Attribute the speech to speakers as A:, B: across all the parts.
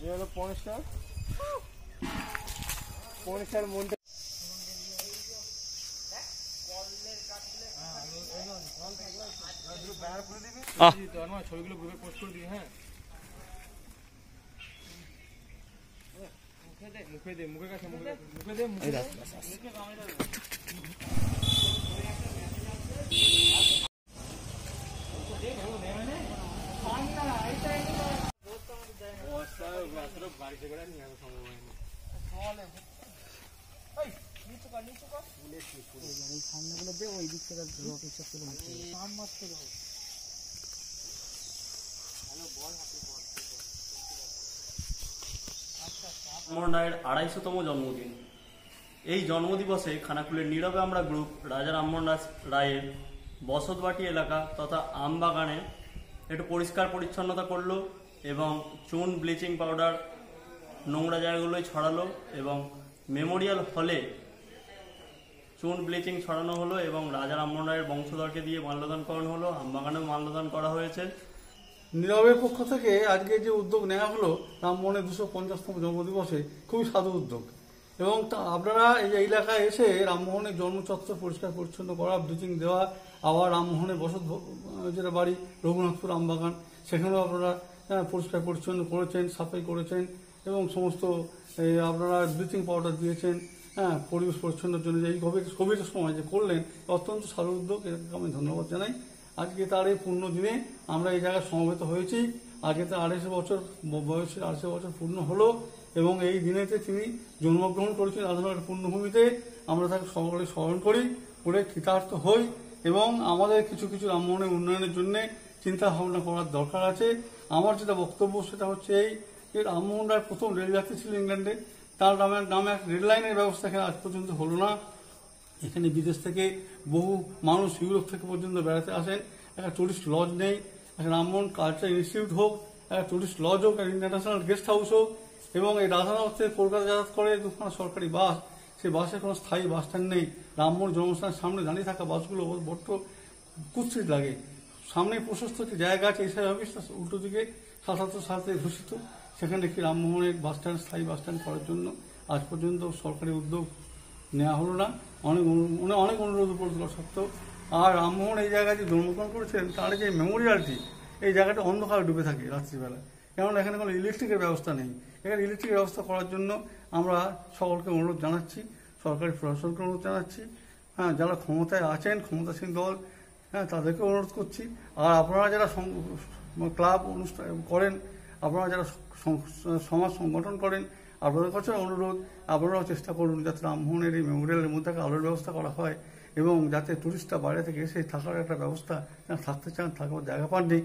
A: এ হলো পনেরো পনেরো মনটা
B: আহ
A: ছবিগুলো গ্রুপে পোস্ট করে দিবি হ্যাঁ মুখে দে মুখে দে মুখের কাছে মুখে মুখে দে মুখে দে বাড়িতে করে নিয়ে আসা সম্ভব হয়নি
B: রামমোহন রায়ের আড়াইশোতম জন্মদিন। এই জন্মদিবসে খানাকুলের নীরবে আমরা গ্রুপ রাজা রামমোহন রায়ের বসতবাটি এলাকা তথা আমবাগানে একটু পরিষ্কার পরিচ্ছন্নতা করল এবং চুন ব্লিচিং পাউডার নোংরা জায়গাগুলোয় ছড়ালো এবং মেমোরিয়াল হলে চুন ব্লিচিং ছড়ানো হলো এবং রাজা রামমোহন রায়ের বংশধরকে দিয়ে মাল্যদানকরণ হলো। আমবাগানেও মাল্যদান করা হয়েছে।
C: নীরবের পক্ষ থেকে আজকে যে উদ্যোগ নেওয়া হলো রামমোহনের দুশো পঞ্চাশতম জন্মদিবসে খুবই সাধু উদ্যোগ। এবং আপনারা এই এলাকায় এসে রামমোহনের জন্মচত্বর পরিষ্কার পরিচ্ছন্ন করা, ব্লিচিং দেওয়া, আবার রামমোহনের বসত যেটা বাড়ি, রঘুনাথপুর আমবাগান, সেখানেও আপনারা পরিষ্কার পরিচ্ছন্ন করেছেন, সাফাই করেছেন এবং সমস্ত আপনারা ব্লিচিং পাউডার দিয়েছেন হ্যাঁ পরিবেশ পরিচ্ছন্নের জন্য যে এই কোভিড কোভিডের সময় যে করলেন, অত্যন্ত সাধু উদ্যোগ আমি ধন্যবাদ জানাই। আজকে তার এই পূর্ণ দিনে আমরা এই জায়গায় সমবেত হয়েছি। আজকে তার আড়াইশো বছর ব- বয়সের আড়াইশো বছর পূর্ণ হলো এবং এই দিনেতে তিনি জন্মগ্রহণ করেছেন রাধানগরের পূর্ণভূমিতে। আমরা তাকে সকলে স্মরণ করি, করে কৃতার্থ হই এবং আমাদের কিছু কিছু রামমোহনের উন্নয়নের জন্য চিন্তা ভাবনা করার দরকার আছে। আমার যেটা বক্তব্য সেটা হচ্ছে এই যে রামমোহন রায় প্রথম রেলযাত্রী ছিল ইংল্যান্ডে। তার নামে নামে এক রেল লাইনের ব্যবস্থা এখানে আজ পর্যন্ত হলো না। এখানে বিদেশ থেকে বহু মানুষ ইউরোপ থেকে পর্যন্ত বেড়াতে আসেন একটা টুরিস্ট লজ নেই। একটা রামমোহন কালচার ইনস্টিটিউট হোক, একটা টুরিস্ট লজ হোক, একটা ইন্টারন্যাশনাল গেস্ট হাউস হোক এবং এই রাধানগর থেকে কলকাতা যাতায়াত করে দুখানা সরকারি বাস। সেই বাসের কোনো স্থায়ী বাস স্ট্যান্ড নেই। রামমোহন জন্মস্থানের সামনে দাঁড়িয়ে থাকা বাসগুলো বড্ড কুৎসিত লাগে। সামনে প্রশস্ত একটি জায়গা আছে এসআই অফিস উল্টো দিকে, সাতাত্তর সালে ঘোষিত। সেখানে একটি রামমোহনের বাস স্ট্যান্ড, স্থায়ী বাস স্ট্যান্ড করার জন্য আজ পর্যন্ত সরকারি উদ্যোগ নেওয়া হলো না। অনেক অনু- অনেক অনেক অনুরোধ উপর সত্ত্বেও। আর রামমোহন এই জায়গায় যে জন্মগ্রহণ করেছিলেন তার যে মেমোরিয়ালটি, এই জায়গাটা অন্ধকারে ডুবে থাকে রাত্রিবেলা কেননা এখানে কোনো ইলেকট্রিকের ব্যবস্থা নেই। এখানে ইলেকট্রিকের ব্যবস্থা করার জন্য আমরা সকলকে অনুরোধ জানাচ্ছি, সরকারি প্রশাসনকে অনুরোধ জানাচ্ছি। হ্যাঁ যারা ক্ষমতায় আছেন, ক্ষমতাসীন দল হ্যাঁ তাদেরকে অনুরোধ করছি। আর আপনারা যারা ক্লাব অনুষ্ঠান করেন, আপনারা যারা সমাজ সংগঠন করেন আপনাদের কাছে অনুরোধ আপনারাও চেষ্টা করুন যাতে রামমোহনের এই মেমোরিয়ালের মধ্যে একটা আলোর ব্যবস্থা করা হয় এবং যাতে টুরিস্টরা বাইরে থেকে এসে থাকার একটা ব্যবস্থা থাকতে চান, থাকার জায়গা পাননি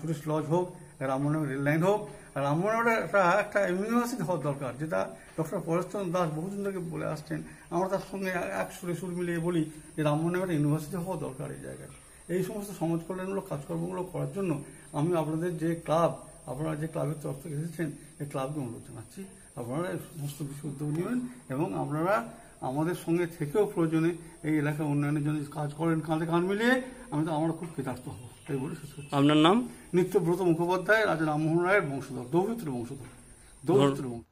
C: টুরিস্ট লজ হোক রামমোহনের রেল লাইন হোক রামমোহনের একটা একটা ইউনিভার্সিটি হওয়ার দরকার, যেটা ডক্টর পরেশচন্দ্র দাস বহুদিন থেকে বলে আসছেন। আমরা তার সঙ্গে এক সুরে সুর মিলিয়ে বলি যে রামমোহনের একটা ইউনিভার্সিটি হওয়া দরকার এই জায়গায়। এই সমস্ত সমাজ কল্যাণমূলক কাজকর্মগুলো করার জন্য আমি আপনাদের যে ক্লাব আপনারা যে ক্লাবের তরফ থেকে এসেছেন, এই ক্লাবকে অনুরোধ জানাচ্ছি। আপনারা এই সমস্ত বিষয়ে উদ্যোগ নেবেন এবং আপনারা আমাদের সঙ্গে থেকেও প্রয়োজনে এই এলাকা উন্নয়নের জন্য কাজ করেন কাঁধে কাঁধ মিলিয়ে আমি তো আমরা খুব কৃতার্থ হব। তাই বলে শেষ করছি।
B: আপনার নাম?
C: নিত্যব্রত মুখোপাধ্যায় রাজা রামমোহন রায়ের বংশধর দৌহিত্র বংশধর। দৌহিত্র বংশ